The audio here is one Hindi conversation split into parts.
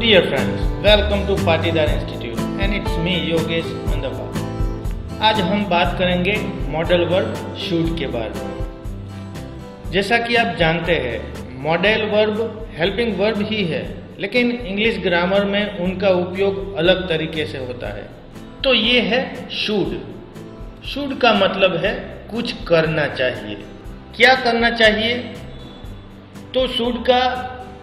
Dear friends, welcome to Patidar Institute and it's me Yogesh Mandapa. आज हम बात करेंगे मॉडल वर्ब शूट के बारे में। जैसा कि आप जानते हैं मॉडल वर्ब हेल्पिंग वर्ब ही है लेकिन इंग्लिश ग्रामर में उनका उपयोग अलग तरीके से होता है। तो ये है शूड शूड का मतलब है कुछ करना चाहिए। क्या करना चाहिए? तो शूड का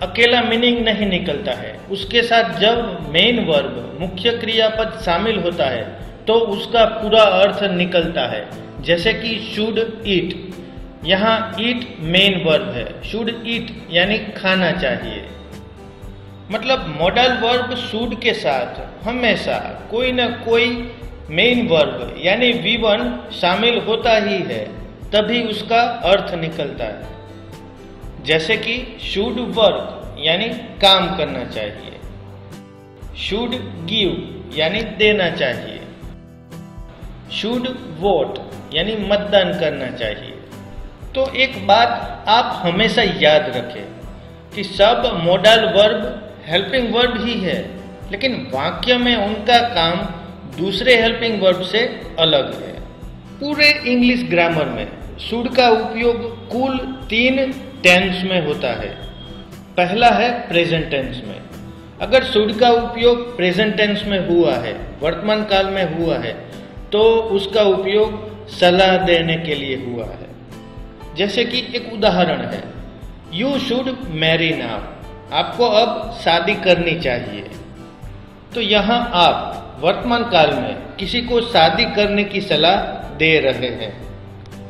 अकेला मीनिंग नहीं निकलता है। उसके साथ जब मेन वर्ब मुख्य क्रियापद शामिल होता है तो उसका पूरा अर्थ निकलता है। जैसे कि शुड ईट यहाँ ईट मेन वर्ब है। शुड ईट यानी खाना चाहिए। मतलब मॉडल वर्ब शुड के साथ हमेशा कोई ना कोई मेन वर्ब यानी वी वन शामिल होता ही है, तभी उसका अर्थ निकलता है। जैसे कि शुड वर्क यानी काम करना चाहिए। शुड गिव यानी देना चाहिए। शुड वोट यानी मतदान करना चाहिए। तो एक बात आप हमेशा याद रखें कि सब मॉडल वर्ब हेल्पिंग वर्ब ही है, लेकिन वाक्य में उनका काम दूसरे हेल्पिंग वर्ब से अलग है। पूरे इंग्लिश ग्रामर में शुड का उपयोग कुल तीन टेंस में होता है। पहला है प्रेजेंट टेंस में। अगर शुड का उपयोग प्रेजेंट टेंस में हुआ है, वर्तमान काल में हुआ है तो उसका उपयोग सलाह देने के लिए हुआ है। जैसे कि एक उदाहरण है। यू शुड मैरी नाउ आपको अब शादी करनी चाहिए। तो यहाँ आप वर्तमान काल में किसी को शादी करने की सलाह दे रहे हैं।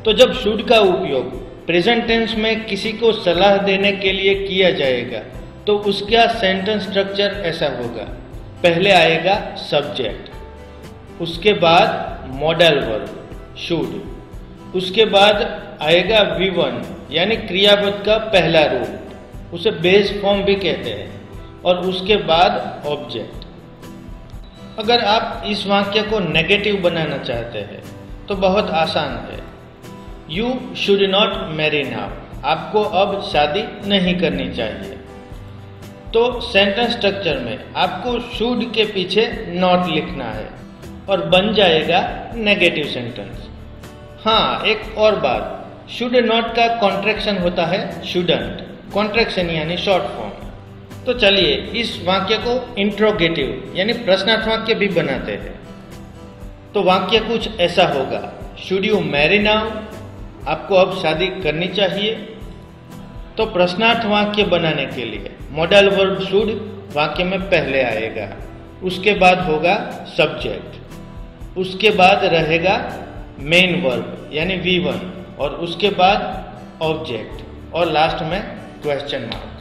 तो जब शुड का उपयोग प्रेजेंट टेंस में किसी को सलाह देने के लिए किया जाएगा तो उसका सेंटेंस स्ट्रक्चर ऐसा होगा। पहले आएगा सब्जेक्ट, उसके बाद मॉडल वर्ब शुड उसके बाद आएगा विवन यानी क्रियापद का पहला रूप, उसे बेस फॉर्म भी कहते हैं, और उसके बाद ऑब्जेक्ट अगर आप इस वाक्य को नेगेटिव बनाना चाहते हैं तो बहुत आसान है। You should not marry now आपको अब शादी नहीं करनी चाहिए। तो सेंटेंस स्ट्रक्चर में आपको शुड के पीछे नॉट लिखना है और बन जाएगा नेगेटिव सेंटेंस हाँ एक और बात। शुड नॉट का कॉन्ट्रेक्शन होता है शुडंट कॉन्ट्रेक्शन यानी शॉर्ट फॉर्म तो चलिए इस वाक्य को इंट्रोगेटिव यानी प्रश्नार्थ वाक्य भी बनाते हैं। तो वाक्य कुछ ऐसा होगा। शुड यू मैरी नाउ आपको अब शादी करनी चाहिए। तो प्रश्नार्थ वाक्य बनाने के लिए मॉडल वर्ब शुड वाक्य में पहले आएगा। उसके बाद होगा सब्जेक्ट उसके बाद रहेगा मेन वर्ब यानी वी वन और उसके बाद ऑब्जेक्ट और लास्ट में क्वेश्चन मार्क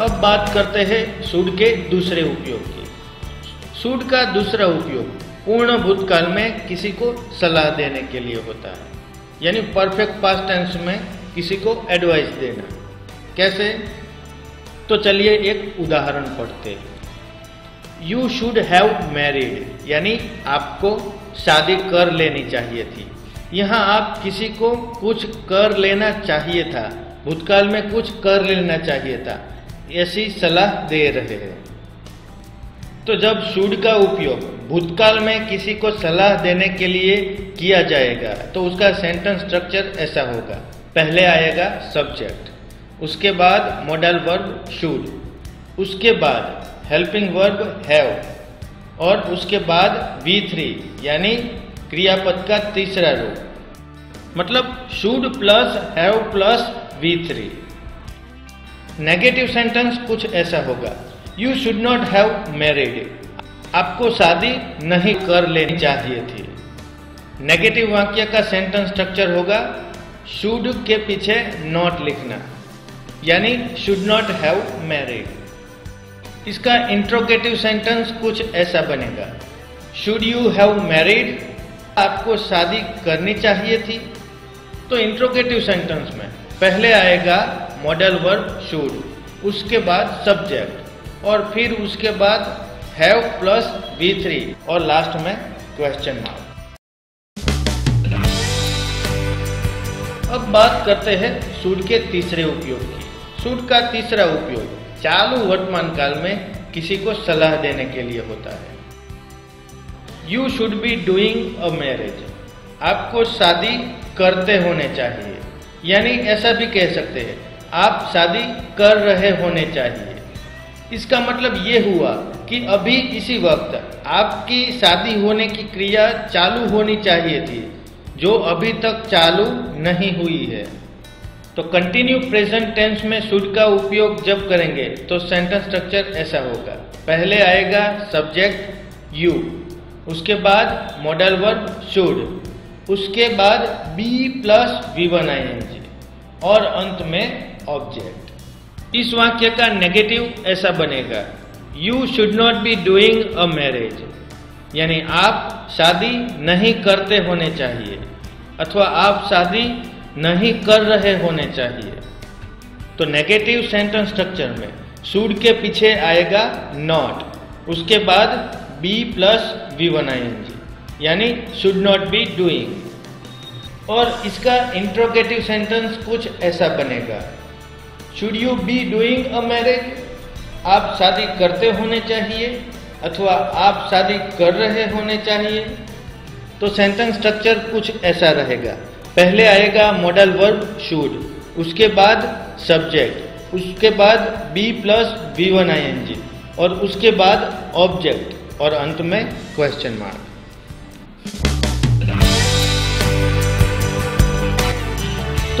अब बात करते हैं शुड के दूसरे उपयोग की। शुड का दूसरा उपयोग पूर्ण भूतकाल में किसी को सलाह देने के लिए होता है। यानी परफेक्ट पास्ट टेंस में किसी को एडवाइस देना। कैसे? तो चलिए एक उदाहरण पढ़ते हैं। यू शुड हैव मैरिड यानी आपको शादी कर लेनी चाहिए थी। यहाँ आप किसी को कुछ कर लेना चाहिए था। भूतकाल में कुछ कर लेना चाहिए था। ऐसी सलाह दे रहे हैं। तो जब शुड का उपयोग भूतकाल में किसी को सलाह देने के लिए किया जाएगा तो उसका सेंटेंस स्ट्रक्चर ऐसा होगा। पहले आएगा सब्जेक्ट उसके बाद मॉडल वर्ब शुड उसके बाद हेल्पिंग वर्ब हैव और उसके बाद वी थ्री यानी क्रियापद का तीसरा रूप। मतलब should plus have plus V three negative sentence कुछ ऐसा होगा। You should not have married आपको शादी नहीं कर लेनी चाहिए थी। नेगेटिव वाक्य का सेंटेंस स्ट्रक्चर होगा शुड के पीछे नॉट लिखना। यानी शुड नॉट हैव मैरिड इसका इंट्रोगेटिव सेंटेंस कुछ ऐसा बनेगा। शुड यू हैव मैरिड आपको शादी करनी चाहिए थी। तो इंट्रोगेटिव सेंटेंस में पहले आएगा मॉडल वर्ब शुड उसके बाद सब्जेक्ट और फिर उसके बाद हैव प्लस बी थ्री और लास्ट में क्वेश्चन मार्क अब बात करते हैं सूट के तीसरे उपयोग की. सूट का तीसरा उपयोग चालू वर्तमान काल में किसी को सलाह देने के लिए होता है. You should be doing a marriage आपको शादी करते होने चाहिए. यानी ऐसा भी कह सकते हैं, आप शादी कर रहे होने चाहिए. इसका मतलब ये हुआ कि अभी इसी वक्त आपकी शादी होने की क्रिया चालू होनी चाहिए थी, जो अभी तक चालू नहीं हुई है। तो कंटिन्यू प्रेजेंट टेंस में शुड का उपयोग जब करेंगे तो सेंटेंस स्ट्रक्चर ऐसा होगा। पहले आएगा सब्जेक्ट यू उसके बाद मॉडल वर्ब शुड उसके बाद be plus V one I N G और अंत में ऑब्जेक्ट इस वाक्य का नेगेटिव ऐसा बनेगा you should not be doing a marriage यानी आप शादी नहीं करते होने चाहिए, अथवा आप शादी नहीं कर रहे होने चाहिए। तो नेगेटिव सेंटेंस स्ट्रक्चर में शुड के पीछे आएगा नॉट उसके बाद be plus V one I यानी शुड नॉट बी डूइंग और इसका इंट्रोगेटिव सेंटेंस कुछ ऐसा बनेगा should you be doing a marriage आप शादी करते होने चाहिए, अथवा आप शादी कर रहे होने चाहिए? तो सेंटेंस स्ट्रक्चर कुछ ऐसा रहेगा। पहले आएगा मॉडल वर्ब शुड उसके बाद सब्जेक्ट उसके बाद be plus V one I N G और उसके बाद ऑब्जेक्ट और अंत में क्वेश्चन मार्क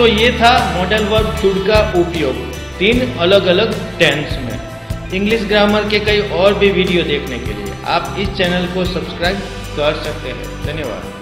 तो ये था मॉडल वर्ब शुड का उपयोग तीन अलग अलग टेंस में। इंग्लिश ग्रामर के कई और भी वीडियो देखने के लिए आप इस चैनल को सब्सक्राइब कर सकते हैं। धन्यवाद।